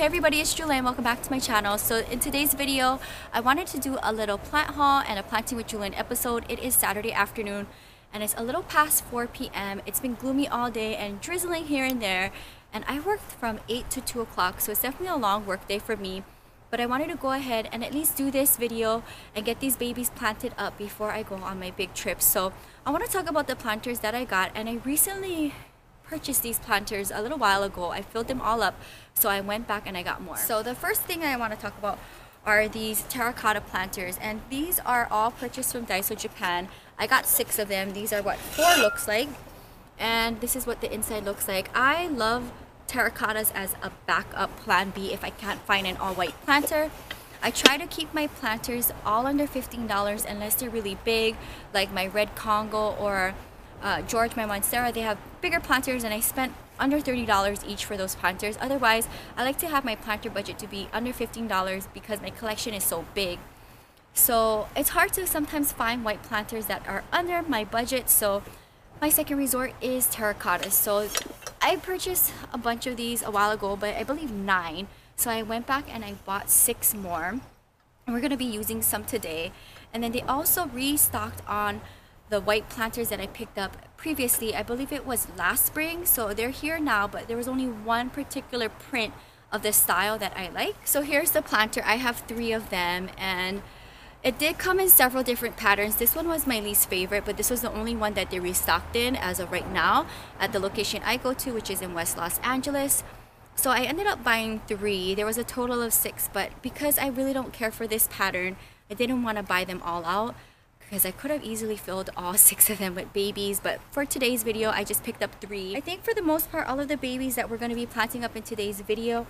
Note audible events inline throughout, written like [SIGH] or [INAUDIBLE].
Hey everybody, it's Jewelyn and welcome back to my channel. So in today's video, I wanted to do a little plant haul and a planting with Jewelyn episode. It is Saturday afternoon and it's a little past 4 p.m. It's been gloomy all day and drizzling here and there and I worked from 8 to 2 o'clock so it's definitely a long work day for me. But I wanted to go ahead and at least do this video and get these babies planted up before I go on my big trip. So I want to talk about the planters that I got and I recently purchased these planters a little while ago. I filled them all up, so I went back and I got more. So the first thing I want to talk about are these terracotta planters and these are all purchased from Daiso Japan. I got six of them. These are what four looks like and this is what the inside looks like. I love terracottas as a backup plan B if I can't find an all white planter. I try to keep my planters all under $15 unless they're really big like my red Congo or uh, George, my Monstera, they have bigger planters and I spent under $30 each for those planters. Otherwise, I like to have my planter budget to be under $15 because my collection is so big. So it's hard to sometimes find white planters that are under my budget. So my second resort is terracotta. So I purchased a bunch of these a while ago, but I believe nine. So I went back and I bought six more. And we're going to be using some today. And then they also restocked on the white planters that I picked up previously. I believe it was last spring, so they're here now, but there was only one particular print of the style that I like. So here's the planter. I have three of them and it did come in several different patterns. This one was my least favorite, but this was the only one that they restocked in as of right now at the location I go to, which is in West Los Angeles. So I ended up buying three. There was a total of six, but because I really don't care for this pattern, I didn't want to buy them all out because I could have easily filled all [LAUGHS] six of them with babies but for today's video I just picked up three. I think for the most part all of the babies that we're going to be planting up in today's video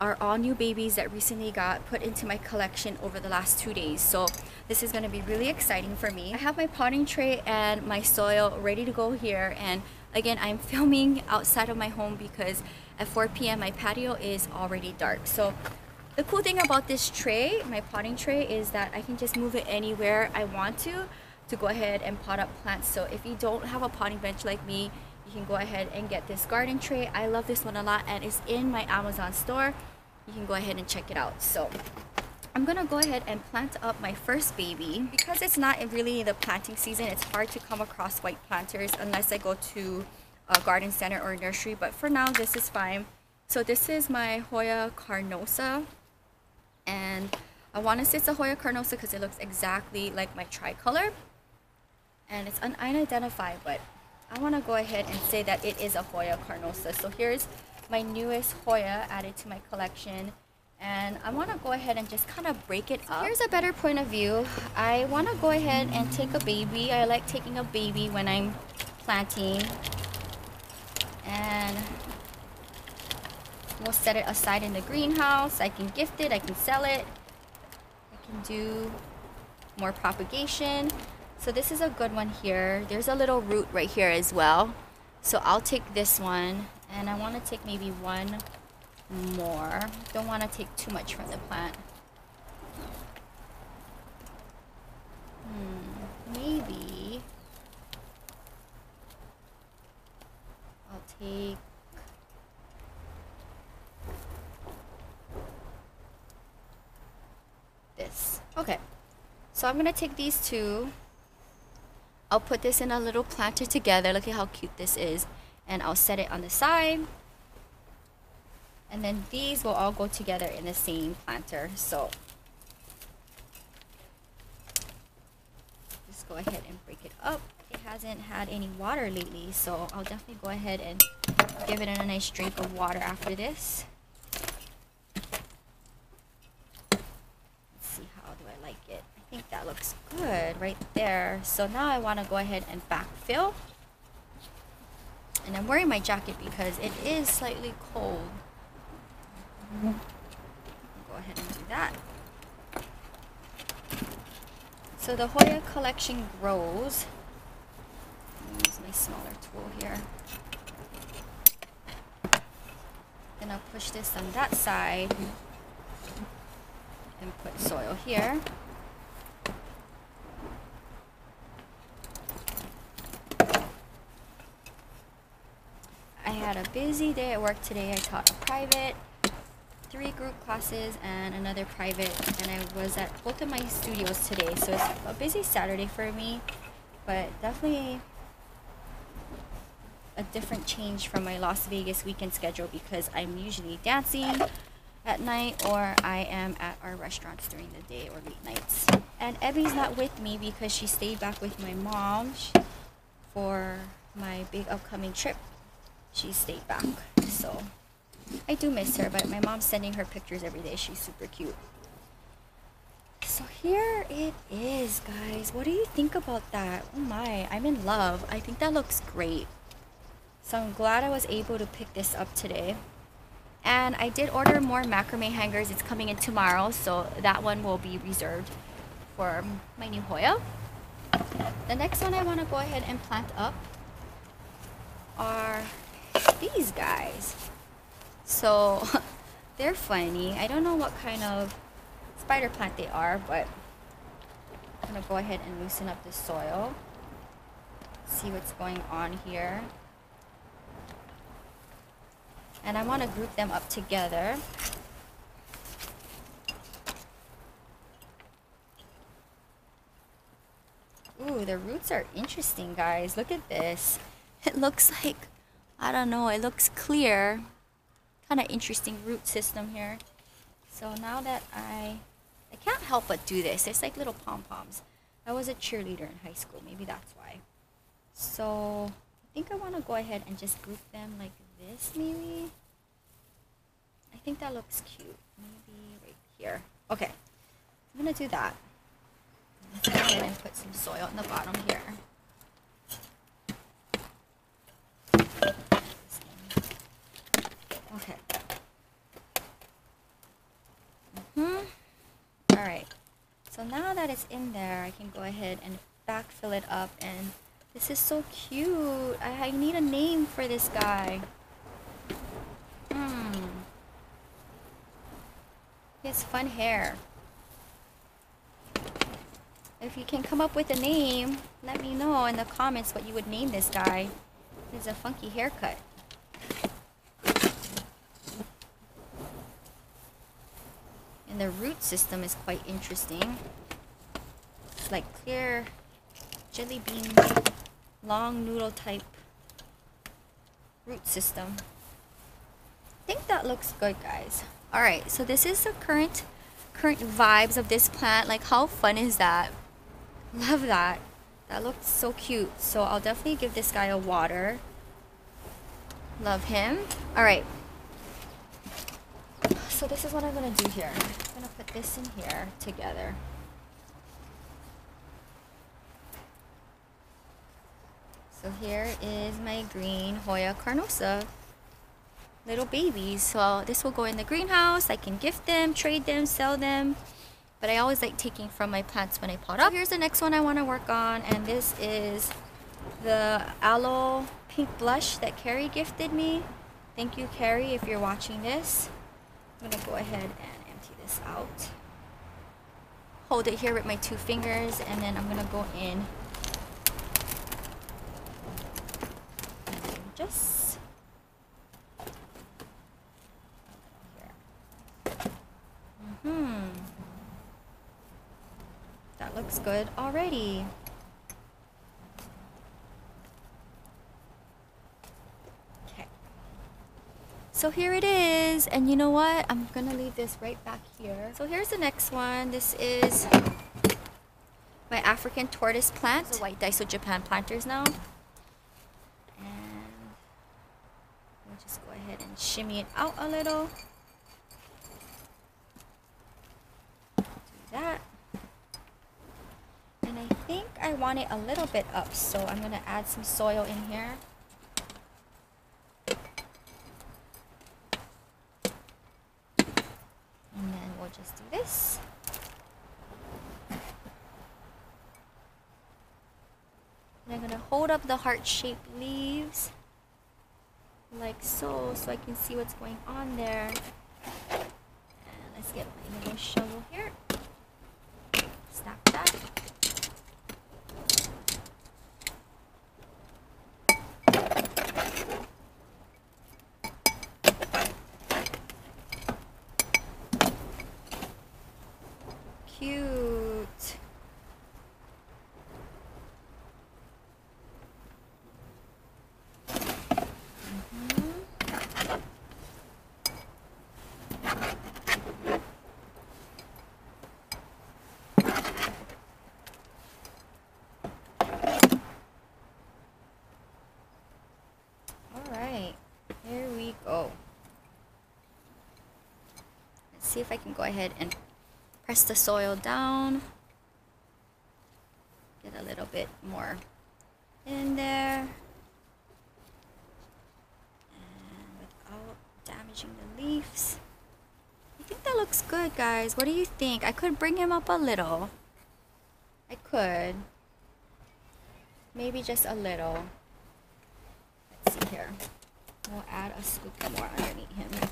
are all new babies that recently got put into my collection over the last two days so this is going to be really exciting for me. I have my potting tray and my soil ready to go here and again I'm [LAUGHS] filming outside of my home because at 4 p.m. my patio is already dark so the cool thing about this tray, my potting tray, is that I can just move it anywhere I want to to go ahead and pot up plants. So if you don't have a potting bench like me, you can go ahead and get this garden tray. I love this one a lot and it's in my Amazon store. You can go ahead and check it out. So I'm gonna go ahead and plant up my first baby. Because it's not really the planting season, it's hard to come across white planters unless I go to a garden center or nursery. But for now, this is fine. So this is my Hoya carnosa and I want to say it's a Hoya carnosa because it looks exactly like my tricolor and it's unidentified but I want to go ahead and say that it is a Hoya carnosa so here's my newest Hoya added to my collection and I want to go ahead and just kind of break it up. Here's a better point of view. I want to go ahead and take a baby. I like taking a baby when I'm planting and We'll set it aside in the greenhouse. I can gift it, I can sell it. I can do more propagation. So this is a good one here. There's a little root right here as well. So I'll take this one and I want to take maybe one more. Don't want to take too much from the plant. Hmm, maybe I'll take Okay, so I'm gonna take these two. I'll put this in a little planter together. Look at how cute this is. And I'll set it on the side. And then these will all go together in the same planter. So just go ahead and break it up. It hasn't had any water lately, so I'll definitely go ahead and give it a nice drink of water after this. think that looks good right there. So now I want to go ahead and backfill. And I'm wearing my jacket because it is slightly cold. Go ahead and do that. So the Hoya collection grows. Use my smaller tool here. Then I'll push this on that side and put soil here. I had a busy day at work today. I taught a private three group classes and another private, and I was at both of my studios today. So it's a busy Saturday for me, but definitely a different change from my Las Vegas weekend schedule because I'm usually dancing at night or I am at our restaurants during the day or late nights. And Ebby's not with me because she stayed back with my mom for my big upcoming trip. She stayed back. So I do miss her, but my mom's sending her pictures every day. She's super cute. So here it is, guys. What do you think about that? Oh my, I'm in love. I think that looks great. So I'm glad I was able to pick this up today. And I did order more macrame hangers. It's coming in tomorrow, so that one will be reserved for my new Hoya. The next one I want to go ahead and plant up are these guys. So [LAUGHS] they're funny. I don't know what kind of spider plant they are, but I'm gonna go ahead and loosen up the soil. See what's going on here. And I want to group them up together. Ooh, the roots are interesting, guys. Look at this. [LAUGHS] It looks like, I don't know, it looks clear. Kind of interesting root system here. So now that I, I can't help but do this. It's like little pom-poms. I was a cheerleader in high school. Maybe that's why. So I think I want to go ahead and just group them like this maybe. I think that looks cute. Maybe right here. Okay. I'm going to do that. Let's go ahead and put some soil in the bottom here. Okay. Mm hmm Alright. So now that it's in there, I can go ahead and backfill it up and this is so cute. I, I need a name for this guy. Hmm. He has fun hair. If you can come up with a name, let me know in the comments what you would name this guy. Has a funky haircut. The root system is quite interesting. It's like clear jelly bean, long noodle type root system. I think that looks good, guys. All right, so this is the current current vibes of this plant. Like, how fun is that? Love that. That looks so cute. So I'll definitely give this guy a water. Love him. All right. So this is what I'm gonna do here. Put this in here together. So here is my green Hoya carnosa little babies. So this will go in the greenhouse. I can gift them, trade them, sell them. But I always like taking from my plants when I pot up. Here's the next one I want to work on. And this is the aloe pink blush that Carrie gifted me. Thank you, Carrie, if you're watching this. I'm going to go ahead and this out. Hold it here with my two fingers. And then I'm to go in just Hmm. That looks good already. So here it is. And you know what? I'm to leave this right back here. So here's the next one. This is my African tortoise plant. The white Daiso Japan planters now. And we'll just go ahead and shimmy it out a little. Do that. And I think I want it a little bit up, so I'm to add some soil in here. And then we'll just do this. And I'm to hold up the heart-shaped leaves like so, so I can see what's going on there. And let's get my little shovel here. Cute. Mhm. All right, here we go. Let's see if I can go ahead and press the soil down. Get a little bit more in there. And without damaging the leaves. I think that looks good, guys. What do you think? I could bring him up a little. I could. Maybe just a little. Let's see here. We'll add a scoop more underneath him.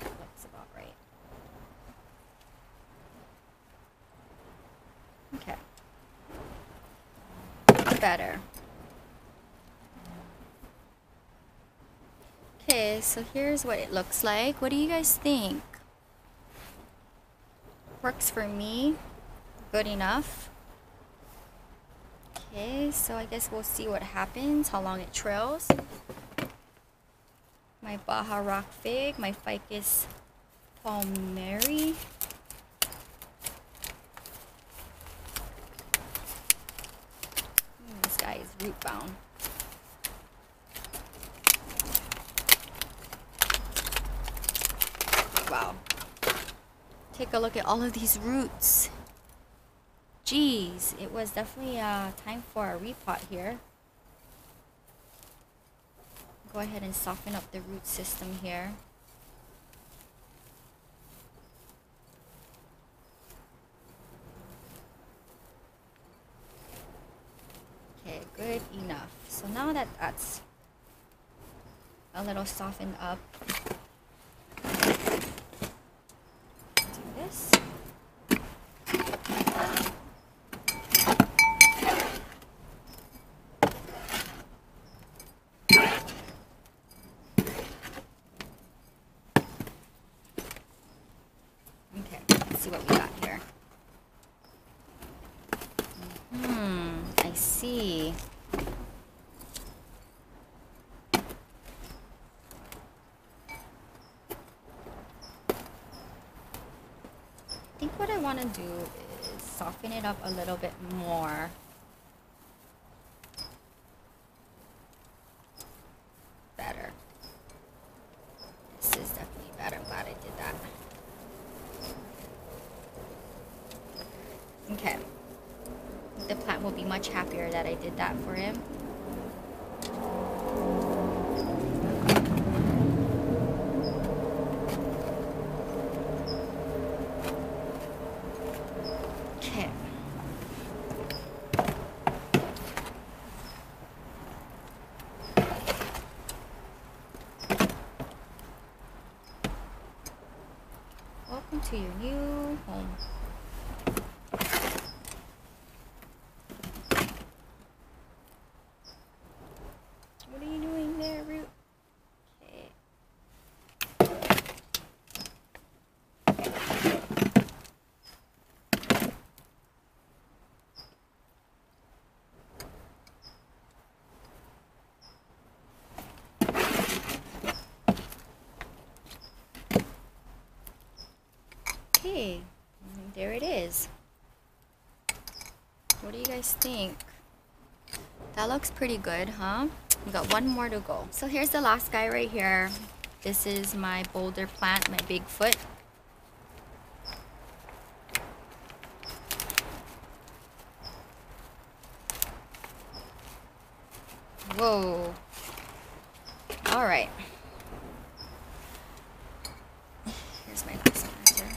Looks about right. Okay. Better. Okay, so here's what it looks like. What do you guys think? Works for me. Good enough. Okay, so I guess we'll see what happens, how long it trails. My Baja Rock Fig, my Ficus Palmeri. Hmm, This guy is root bound. Take a look at all of these roots. Jeez, it was definitely uh, time for a repot here. Go ahead and soften up the root system here. Okay, good enough. So now that that's a little softened up, do this. Okay, let's see what we got here. Hmm, I see. I think what I want to do is soften it up a little bit more. Better. This is definitely better. I'm glad I did that. Okay. The plant will be much happier that I did that for him. Okay. Welcome to your new home. What are you doing there, Root? Okay. Okay, and there it is. What do you guys think? That looks pretty good, huh? We got one more to go. So here's the last guy right here. This is my boulder plant, my Bigfoot. Whoa. All right. Here's my last planter.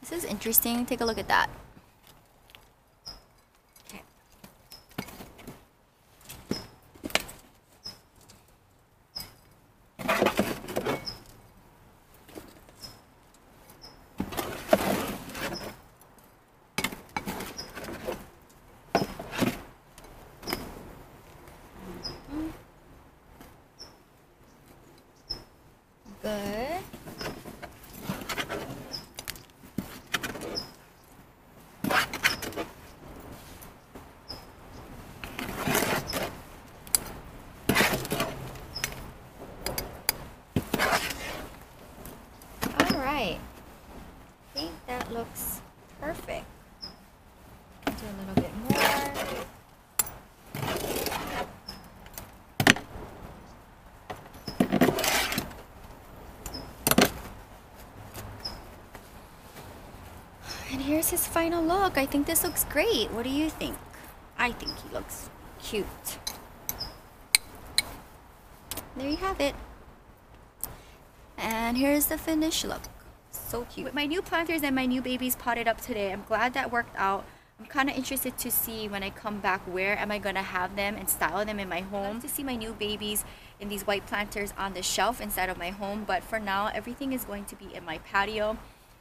This is interesting. Take a look at that. Okay. good. All right. I think that looks perfect. Do a little bit more. His final look. I think this looks great. What do you think? I think he looks cute. There you have it. And here's the finished look. So cute. With my new planters and my new babies potted up today, I'm glad that worked out. I'm kind of interested to see when I come back where am I going to have them and style them in my home. to see my new babies in these white planters on the shelf inside of my home. But for now, everything is going to be in my patio.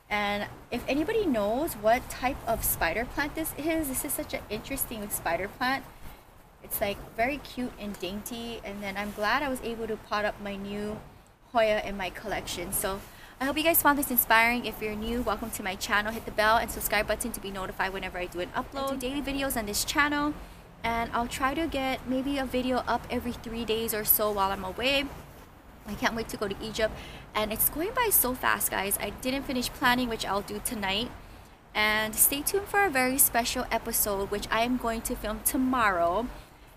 And if anybody knows what type of spider plant this is, this is such an interesting spider plant. It's like very cute and dainty. And then I'm glad I was able to pot up my new Hoya in my collection. So I hope you guys found this inspiring. If you're new, welcome to my channel. Hit the bell and subscribe button to be notified whenever I do an upload. I do daily videos on this channel. And I'll try to get maybe a video up every three days or so while I'm away. I can't wait to go to Egypt. And it's going by so fast, guys. I didn't finish planning, which I'll do tonight. And stay tuned for a very special episode, which I am going to film tomorrow.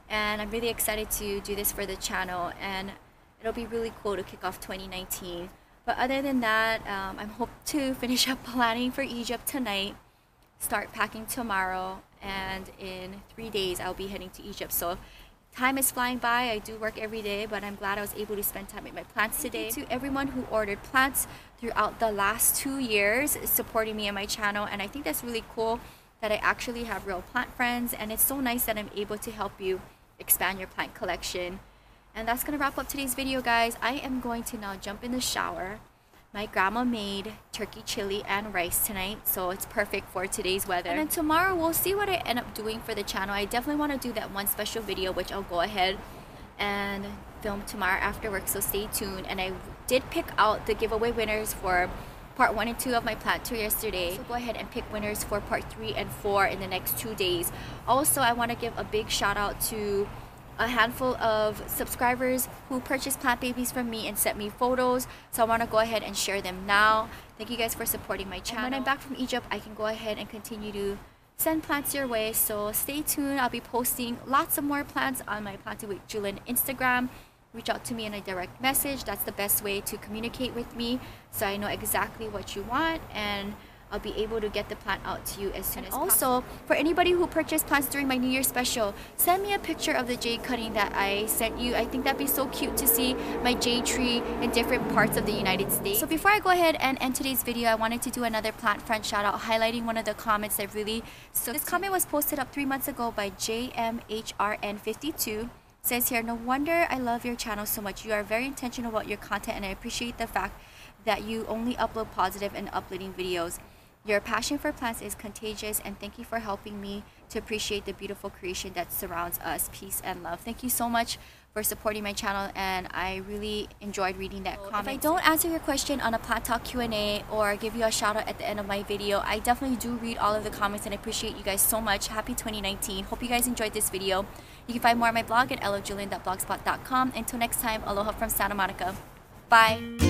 And I'm really excited to do this for the channel. And it'll be really cool to kick off 2019. But other than that, um, I'm hope to finish [LAUGHS] up planning for Egypt tonight, start packing tomorrow, and in three days I'll be heading to Egypt. So time is flying by. I do work every day, but I'm glad I was able to spend time with my plants today. to everyone who ordered plants throughout the last two years, supporting me and my channel, and I think that's really cool that I actually have real plant friends, and it's so nice that I'm able to help you expand your plant collection. And that's gonna wrap up today's video, guys. I am going to now jump in the shower. My grandma made turkey chili and rice tonight, so it's perfect for today's weather. And then tomorrow, we'll see what I end up doing for the channel. I definitely want to do that one special video, which I'll go ahead and film tomorrow after work, so stay tuned. And I did pick out the giveaway winners for part one and two of my plant tour yesterday. So go ahead and pick winners for part three and four in the next two days. Also, I want to give a big shout out to a handful of subscribers who purchased plant babies from me and sent me photos. So I want to go ahead and share them now. Thank you guys for supporting my channel. And when I'm back from Egypt, I can go ahead and continue to send plants your way. So stay tuned. I'll be posting lots of more plants on my Planting with Jewelyn Instagram. Reach out to me in a direct message. That's the best way to communicate with me so I know exactly what you want and I'll be able to get the plant out to you as soon and as also, possible. Also, for anybody who purchased plants during my New Year special, send me a picture of the jade cutting that I sent you. I think that'd be so cute to see my jade tree in different parts of the United States. So before I go ahead and end today's video, I wanted to do another plant friend shout out highlighting one of the comments that really so this comment was posted up three months ago by JMHRN52 says here, no wonder I love your channel so much. You are very intentional about your content and I appreciate the fact that you only upload positive and uplifting videos. Your passion for plants is contagious, and thank you for helping me to appreciate the beautiful creation that surrounds us. Peace and love. Thank you so much for supporting my channel, and I really enjoyed reading that comment. If I don't answer your question on a Plant Talk Q&A or give you a shout out at the end of my video, I definitely do read all of the comments and I appreciate you guys so much. Happy 2019. Hope you guys enjoyed this video. You can find more on my blog at ilovejewelyn.blogspot.com. Until next time, aloha from Santa Monica. Bye.